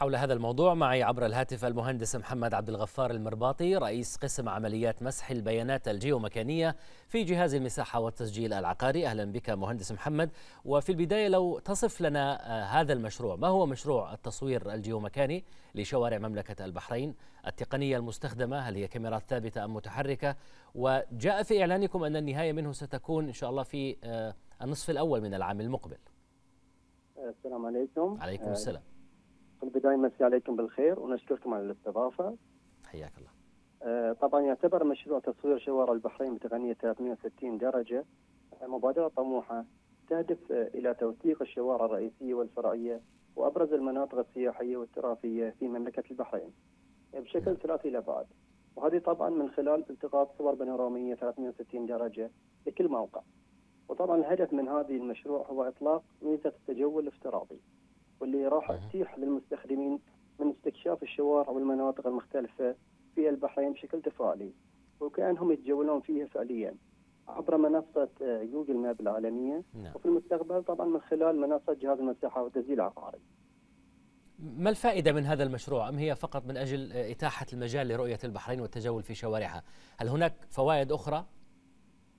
حول هذا الموضوع معي عبر الهاتف المهندس محمد عبد الغفار المرباطي رئيس قسم عمليات مسح البيانات الجيومكانية في جهاز المساحة والتسجيل العقاري. أهلا بك مهندس محمد. وفي البداية لو تصف لنا هذا المشروع ما هو مشروع التصوير الجيومكاني لشوارع مملكة البحرين التقنية المستخدمة؟ هل هي كاميرات ثابتة أم متحركة؟ وجاء في إعلانكم أن النهاية منه ستكون إن شاء الله في النصف الأول من العام المقبل. السلام عليكم. عليكم السلام. في البداية مسي عليكم بالخير ونشكركم على الاستضافة. حياك الله. آه، طبعا يعتبر مشروع تصوير شوارع البحرين بتقنية 360 درجة آه، مبادرة طموحة تهدف آه، إلى توثيق الشوارع الرئيسية والفرعية وأبرز المناطق السياحية والتراثية في مملكة البحرين. بشكل ثلاثي الأبعاد وهذه طبعا من خلال التقاط صور بانورامية 360 درجة لكل موقع. وطبعا الهدف من هذه المشروع هو إطلاق ميزة التجول الافتراضي. واللي راح تتيح للمستخدمين من استكشاف الشوارع والمناطق المختلفة في البحرين بشكل تفاعلي وكأنهم يتجولون فيها فعليا عبر منصة آه، جوجل ماب العالمية. نعم. وفي المستقبل طبعا من خلال منصة جهاز المساحة والتسجيل العقاري. ما الفائدة من هذا المشروع؟ أم هي فقط من أجل آه، إتاحة المجال لرؤية البحرين والتجول في شوارعها؟ هل هناك فوائد أخرى؟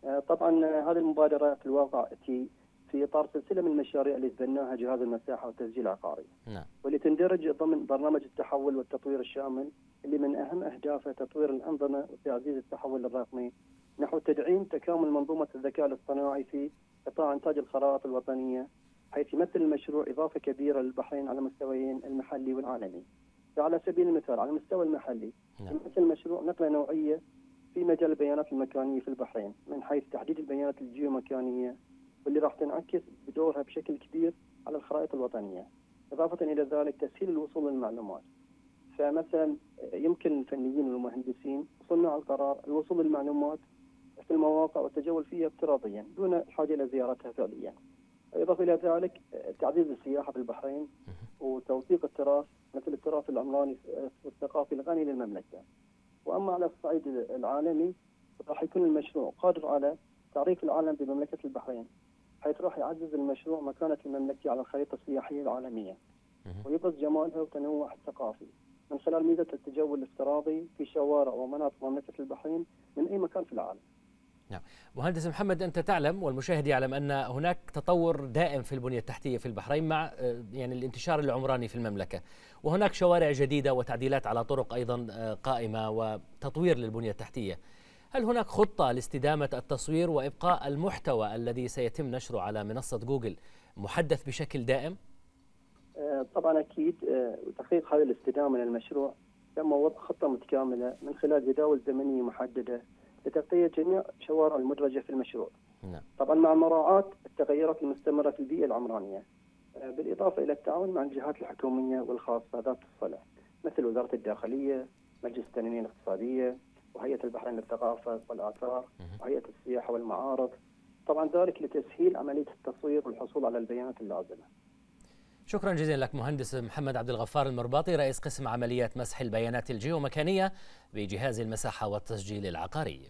آه، طبعا هذه المبادرة في الواقع تي في إطار سلسلة من المشاريع اللي تبناها جهاز المساحة والتسجيل العقاري. نعم. واللي تندرج ضمن برنامج التحول والتطوير الشامل اللي من أهم أهدافه تطوير الأنظمة وتعزيز التحول الرقمي نحو تدعيم تكامل منظومة الذكاء الاصطناعي في قطاع إنتاج الخرائط الوطنية حيث يمثل المشروع إضافة كبيرة للبحرين على مستويين المحلي والعالمي. فعلى سبيل المثال على المستوى المحلي نعم. يمثل المشروع نقلة نوعية في مجال البيانات المكانية في البحرين من حيث تحديد البيانات الجيومكانية واللي راح تنعكس بدورها بشكل كبير على الخرائط الوطنية. إضافة إلى ذلك تسهيل الوصول للمعلومات. فمثلا يمكن الفنيين والمهندسين وصناع القرار الوصول للمعلومات في المواقع والتجول فيها افتراضيا دون الحاجة إلى زيارتها فعليا. إضافة إلى ذلك تعزيز السياحة في البحرين وتوثيق التراث مثل التراث العمراني والثقافي الغني للمملكة. وأما على الصعيد العالمي راح يكون المشروع قادر على تعريف العالم بمملكة البحرين حيث راح يعزز المشروع مكانة المملكة على الخريطة السياحية العالمية. ويبرز جمالها وتنوعها الثقافي. من خلال ميزة التجول الافتراضي في شوارع ومناطق مملكة البحرين من أي مكان في العالم. نعم. مهندس محمد أنت تعلم والمشاهد يعلم أن هناك تطور دائم في البنية التحتية في البحرين مع آه، يعني الانتشار العمراني في المملكة. وهناك شوارع جديدة وتعديلات على طرق أيضا آه، قائمة وتطوير للبنية التحتية. هل هناك خطة لاستدامة التصوير وإبقاء المحتوى الذي سيتم نشره على منصة جوجل محدث بشكل دائم؟ آه، طبعا أكيد آه، وتحقيق هذه الاستدامة للمشروع تم وضع خطة متكاملة من خلال جداول زمنية محددة لتغطية جميع الشوارع المدرجة في المشروع نعم. طبعا مع مراعاة التغيرات المستمرة في البيئة العمرانية آه، بالإضافة إلى التعاون مع الجهات الحكومية والخاصة ذات الصلة مثل وزارة الداخلية مجلس التنمية الاقتصادية وهيئة البحرين للثقافة والآثار وهيئة السياحة والمعارض طبعا ذلك لتسهيل عملية التصوير والحصول على البيانات اللازمة. شكرا جزيلا لك مهندس محمد عبد الغفار المرباطي رئيس قسم عمليات مسح البيانات الجيومكانية بجهاز المساحة والتسجيل العقاري.